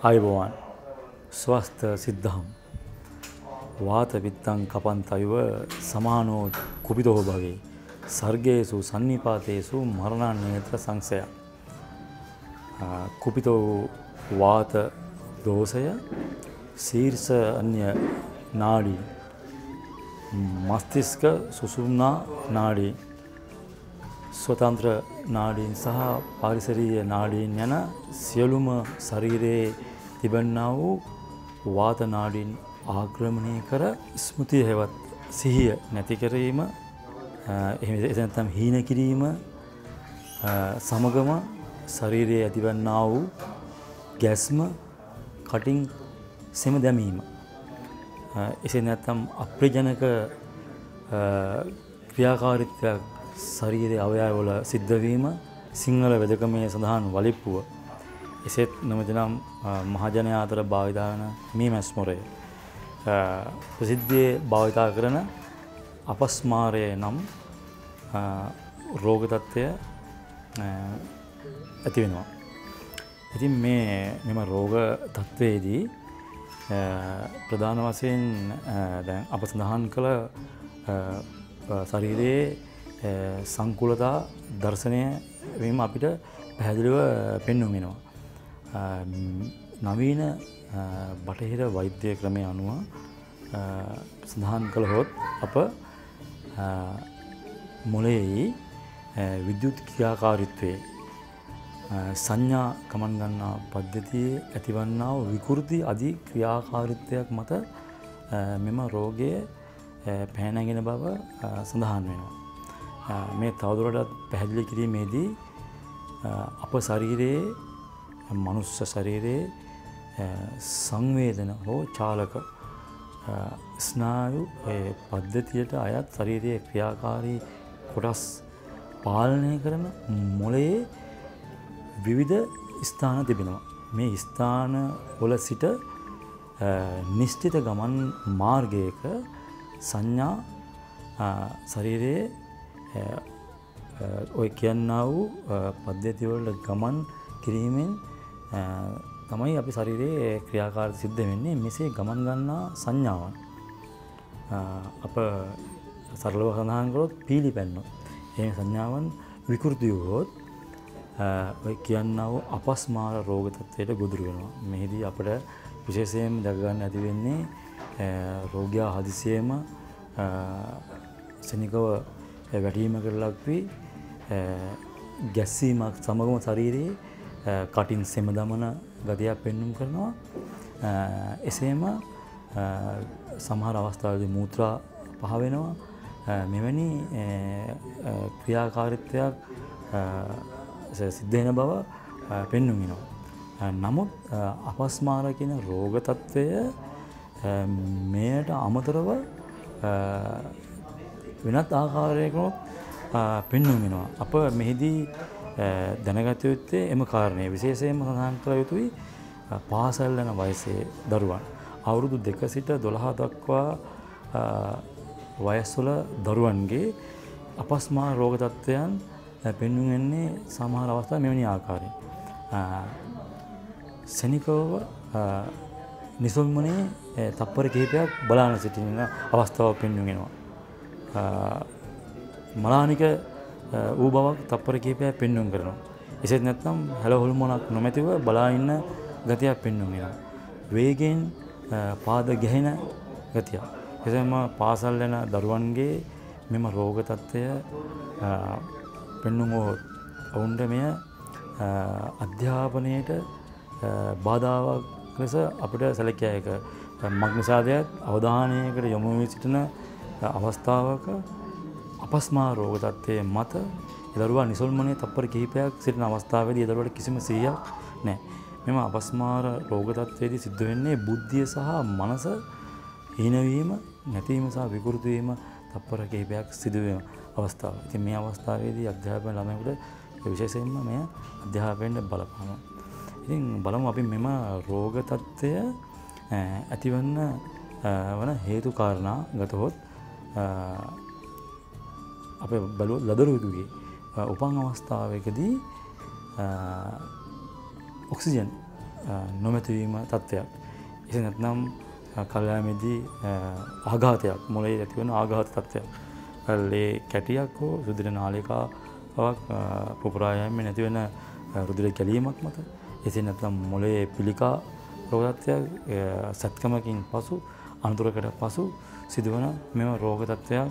අයිබෝවන් ස්වස්ත සිද්ධහම් වාත විත්තං කපන්තයුව සමානෝ කුපිතොහෝ භගේ සර්ගයසු සන්නිපාතයසු මරණන්නේත්‍ර සංසය. කුපිතෝ වාත දෝසය. සීර්ස අන්‍ය නාඩී. මස්තිස්ක සුසුම්නා නාඩී. ස්වතන්ත්‍ර නාඩීන් සහ පාරිසරීය නාඩීන් යන සියලුම ශරීරයේ තිබන්නා වූ වාත නාඩීන් ආක්‍රමණය කර ස්මෘතිය හෙවත් සිහිය නැති කිරීම එතනත්තම් හීන කිරීම සමගම ශරීරයේ ඇතිවන්නා වූ ගැස්ම කටින් සෙම දැමීම. එසේ නැත්තම් අප්‍රජනක ක්‍රියාකාරිත්වයක් ශරීරය අවයවල සිද්ධවීම සිංහල වෙදකමේ සඳහන් වලිප්පුව එසෙත් නොමතිනම් මහජනයා අතර භාවිතාවන මේ මැස්මොරය. ප්‍රසිද්ධියේ භාවිතා කරන අපස්මාරය නම් රෝගතත්ත්වය ඇති වෙනවා. ඉතින් මේ මෙම රෝග තත්ත්වයේදී ප්‍රධාන වශයෙන් දැන් අප සඳහන් කළ ශරීරයේ සංකුලතා දර්ශනය වීම අපිට පැහැදිලිව පෙන්නුම් වෙනවා. නවීන බටහිර වෛද්‍ය ක්‍රමය අනුව සඳහන් කළහොත් අප මොලෙහි විද්‍යුත් ක්‍රියාකාරිත්වයේ සංඥා ගමන් ගන්නා පද්ධතියේ ඇතිවන්නා විකෘති අධි ක්‍රියාකාරිත්වයක් මත මෙම රෝගය පැහැනගෙන බව සඳහන් වෙනවා. මේ තවදුරටත් පැහැදිලි කිරීමේදී අප ශරීරයේ මනුස්ස ශරීරයේ සංවේදන හෝ චාලක ස්නායු පද්ධතියට අයත් ශරීරයේ ක්‍රියාකාරී කොටස් පාලනය කරන මොලයේ විවිධ ස්ථාන තිබෙනවා. මේ ස්ථාන වල සිට නිශ්චිත ගමන් මාර්ගයක සංඥා ශරීරයේ ඔය කියන්නා වූ පද්ධතිවලට ගමන් කිරීමෙන් තමයි අපි ශරීරයේ ක්‍රියාකාර සිද්ධ වෙන්නේ මෙසේ ගමන් ගන්නා සංඥාවන්. අප සරලව සඳහන් කළොත් පීලි පැන්නොත් ඒ සංඥාවන් විකෘති වුවොත් ඔය කියන්නා වූ අපස්මාර රෝග තත්ත්වයට ගොදුරු වෙනවා. මෙහිදී අපට විශේෂයෙන් දැක ගන්න ඇති වෙන්නේ රෝගියා හදිසියෙම සෙනිකව වැටීමකට ලක් වී ගැස්සීමක් සමගම ශරීරයේ කටින් සෙම දමන ගතියක් පෙන්නුම් කරනවා. එසේම සමහර අවස්ථාවලදී මූත්‍රා පහ වෙනවා. මෙවැනි ක්‍රියාකාරීත්වයක් සිද්ධ වෙන බව පෙන්නුම් වෙනවා. නමුත් අපස්මාර කියන රෝග තත්ත්වය මෙයට අමතරව වෙනත් ආකාරයකනොත් පෙන්නුම් වෙනවා. අප මෙහිදී දැනගත යුත්තේ එම කාරණය විශේෂයෙන්ම සඳහන් කළ යුතුයි පාසල් යන වයසේ දරුවන්. අවුරුදු දෙක සිට දොළහා දක්වා වයස්වල දරුවන්ගේ අපස්මා රෝග තත්ත්වයන් පෙන්නුම් වෙන්නේ සමහර අවස්ථා මෙවැනි ආකාරයෙන්. සෙනිකෝව නිසුම්මනේ තප්පර කිහිපයක් බලාන සිටින අවස්ථාව පෙන්නුම් වෙනවා. මලානික වූ බවක් තප්පර කීපයක් පෙන්නුම් කරනවා. එසේත් නැත්නම් හැල හොල්මොනක් නොමැතිව බලා ඉන්න ගතියක් පෙන්නුම් වෙනවා. වේගෙන් පාද ගැහෙන ගතියක්. එසේම පාසල් යන දරුවන්ගේ මෙම රෝග තත්ත්වය පෙන්නුම් වුවහොත් ඔවුන්ට මෙය අධ්‍යාපනයට බාධාවක් ලෙස අපිට සැලකිය එක මක් නිසාදයක් අවධානයකට යොමු වී සිටින අවස්ථාවක අපස්මා රෝග තත්ත්වය මත දරුවා නිසල්මනේ තප්පර කිහිපයක් සිටින අවස්ථාවේදී දරුවට කිසිම සිහියක් නැහැ. මෙම අපස්මාර රෝග තත්ත්වයේදී සිද්ධ වෙන්නේ බුද්ධිය සහ මනස හීනවීම, නැතිවීම සහ විකෘති වීම තප්පර කිහිපයක් සිදු වෙන අවස්ථාව. ඉතින් මේ අවස්ථාවේදී අධ්‍යාපන ළමයෙකුට විශේෂයෙන්ම මෙය අධ්‍යාපනයට බලපානවා. ඉතින් බලමු අපි මෙම රෝග තත්ත්වය ඇතිවන්න වන හේතු කාරණා ගතහොත් අප බලුව ලදරුවෙකුගේ උපන් අවස්ථාවකදී ඔක්සිජන් නොමැතිවීම තත්ත්වයක්. එසි නැත්නම් කල්යාමේදී ආඝාතයක් මොලේ ඇතිවන ආඝාත තත්ත්වයක්. ලේ කැටියක් හෝ සුදිර නාලිකාවක් පුපුරායම නැතිවෙන රුදිර කැලීමක් මත එසි නැත්නම් මොලේ පිළිකා රෝගතත්වයක් සැත්කමකින් පසු අනතුරකට පසු සිදුවන මෙම රෝගතත්වයක්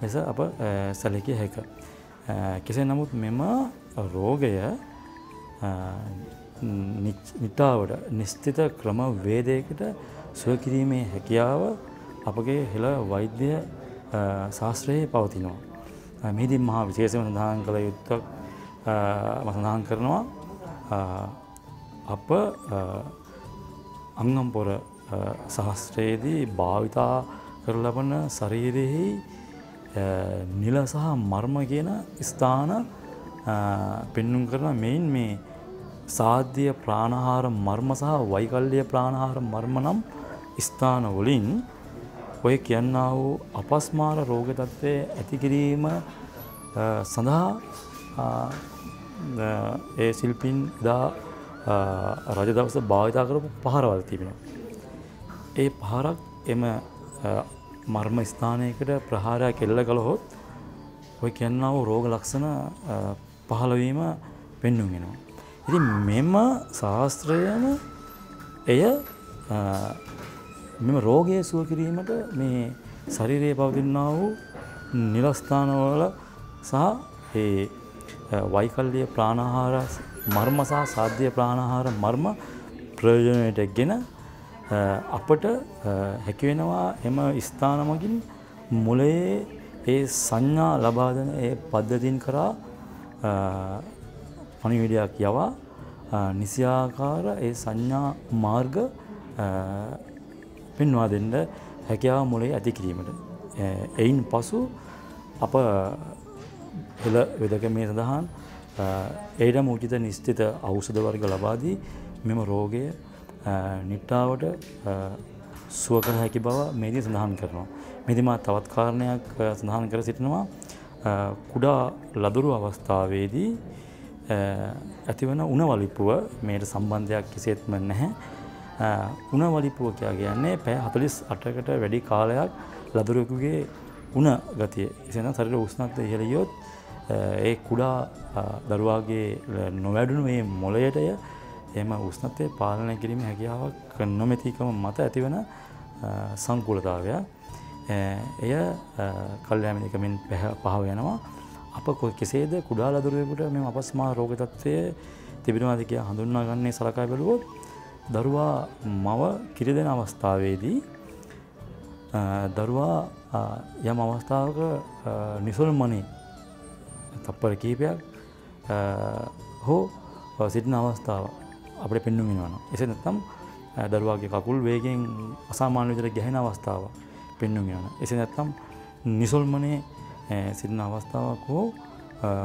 ලෙස අප සැලකිය හැක. කෙසේ නමුත් මෙම රෝගය නිටාවට නිස්තිත ක්‍රම වේදයකට සුවකිරීමේ හැකියාව අපගේ හෙළ වෛද්‍ය ශාස්ත්‍රයේ පවතිනවා. මෙහිදී මහා විශේෂම සඳහන් කළ යුත්තක් මසඳහන් කරනවා අප අංගම්පොර ශාස්ත්‍රයේදී භාවිතා කර ලබන ශරීරයෙහි නිල සහ මර්ම කියන ස්ථාන පෙන්නුම් කරන මෙයින් මේ සාධ්‍ය ප්‍රාණහාර මර්ම සහ වෛකල්්‍ය ප්‍රාණහාර මර්ම නම් ස්ථාන වලින් ඔය කියන්නා වූ අපස්මාර රෝග තත්ත්වය ඇතිකිරීම සඳහා ඒ ශිල්පින් දා රජ දවස භාවිතා කරපු පහරවල් තිබෙනවා. ඒ පහරක් එම මර්ම ස්ථානයකට ප්‍රහාරයක් එල්ල කළහොත් ඔය කියන්නා වූ රෝග ලක්ෂණ පහළවීම පෙන්නුම් වෙනවා. ඉතින් මෙම ශාස්ත්‍රයම එය මෙම රෝගය සුව කිරීමට මේ ශරීරයේ පවතිනා වූ නිලස්ථානවල සහ ඒ වෛකල්්‍ය ප්‍රාණහාර මර්ම සහ සාධ්‍ය ප්‍රාණහාර මර්ම ප්‍රයෝජනයට ගෙන අපට හැකිවෙනවා එම ස්ථානමගින් මුලයේ ඒ සංඥා ලබාදන ඒ පද්ධතින් කරා පණිවිඩයක් යවා නිසියාකාර ඒ සංඥා මාර්ග පෙන්වා දෙන්න හැකියාව මොලේ ඇති කිරීමට. එයින් පසු අප හෙළ වෙදක මේ සඳහන් ඒට මූචිත නිස්තිත අවසද වර්ග ලබාදී මෙම රෝගය නිට්ටාවට සුව කර හැකි බව මේදී සඳහන් කරනවා. මෙදිමා තවත් කාරණයක් සඳහන් කර සිටිනවා කුඩා ලදුරු අවස්ථාවේදී ඇතිවන උනවලිපුව මේට සම්බන්ධයක් කිසේත්ම නැහැ. උනවලිපුව කියයා කියන්නේ පැය හතලිස් අටකට වැඩි කාලයක් ලදුරකුගේ උන ගතිය එසන සරිර උස්නත්ත ඉහළයොත් ඒ කුඩා දරුවාගේ නොවැඩුණු මේ මොලයටය එම උස්නත්තය පාලනය කිරීම හැකියාවක් නොමැතිකම මත ඇතිවන සංකූලතාවය. එය කල්්‍යෑමිකමින් පහ යනවා. අප කෙසේද කුඩා ලදුරුවෙකුට මෙම අපස්මා රෝග තත්ත්වය තිබෙනවාද කිය හඳුන්නා ගන්නේ සලකා බැලුවොත් දරුවා මව කිරිදෙන අවස්ථාවේදී දරුවා යම් අවස්ථාවක නිසුල්මනේ තප්පර කීපයක් හෝ සිටින අවස්ථාව අපට පෙන්නුම් වෙනවන. එසේ නැත්තම් දරුවාගේ කකුල් වේගෙන් අසාමාන්‍ය විදිහට ගැහෙන අවස්ථාව පෙන්නුම් වෙනවන. එසේ නැත්තම් නිසොල්මනේ සිටින අවස්ථාවක් හෝ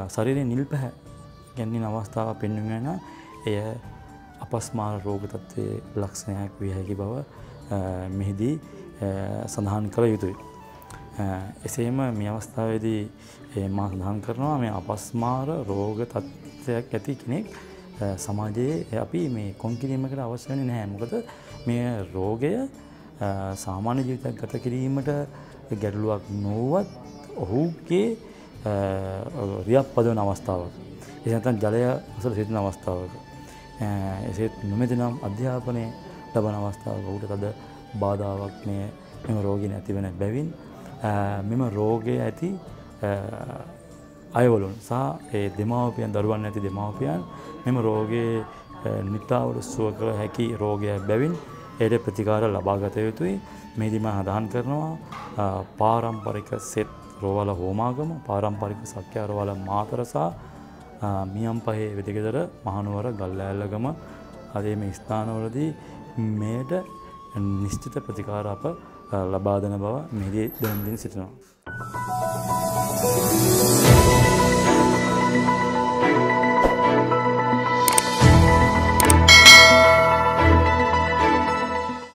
ශරීරය නිල් පැහැ ගැන්නින් අවස්ථාව පෙන්නුවෙන එය අපස්මාර රෝගතත්වයේ ලක්ෂණයක් විය හැකි බව මෙහිදී සඳහන් කළ යුතුයි. එසේම මේ අවස්ථාවේදී මා සඳහන් කරනවා මේ අපස්මාර රෝග තත්ත්වයක් ඇති කෙනෙක් සමාජයේ අපි මේ කොන්කිරීමකට අවශ්‍ය වෙන්නේ නැහැ. මොකද මේ රෝගය සාමාන්‍ය ජීවිතයක් ගත කිරීමට ගැටලුවක් නොවත් ඔහුගේ රියක් පදවන අවස්ථාවක්. එසතන් ජලය අසල සිටින අවස්ථාවක. එසේත් නොමැතිනම් අධ්‍යාපනය ලබන අවස්ථාව ඔහුට තද බාධාවක් මේ මෙම රෝගෙන ඇතිවෙන බැවින් මෙම රෝගය ඇති අයවලුන් සහ ඒ දෙමාවපියන් දරුවන් ඇති දෙමාවපියන් මෙම රෝගයේ නිතාවට සුව කළ හැකි රෝගයක් බැවින් එයට ප්‍රතිකාර ලබාගත යුතුයි මේදිම අදහන් කරනවා පාරම්පරික සෙත් රෝවල හෝමාගම පාරම්පරික සක්්‍යාරවල මාතරසා මියම් පහේ වෙදිගෙදර මහනුවර ගල්ලඇල්ලගම අදේ මේ ස්ථානවලදී මේට නිශ්චිත ප්‍රතිකාර අප ලබාදන බව මෙදී දැන්දින් සිටිනවා. Thank you.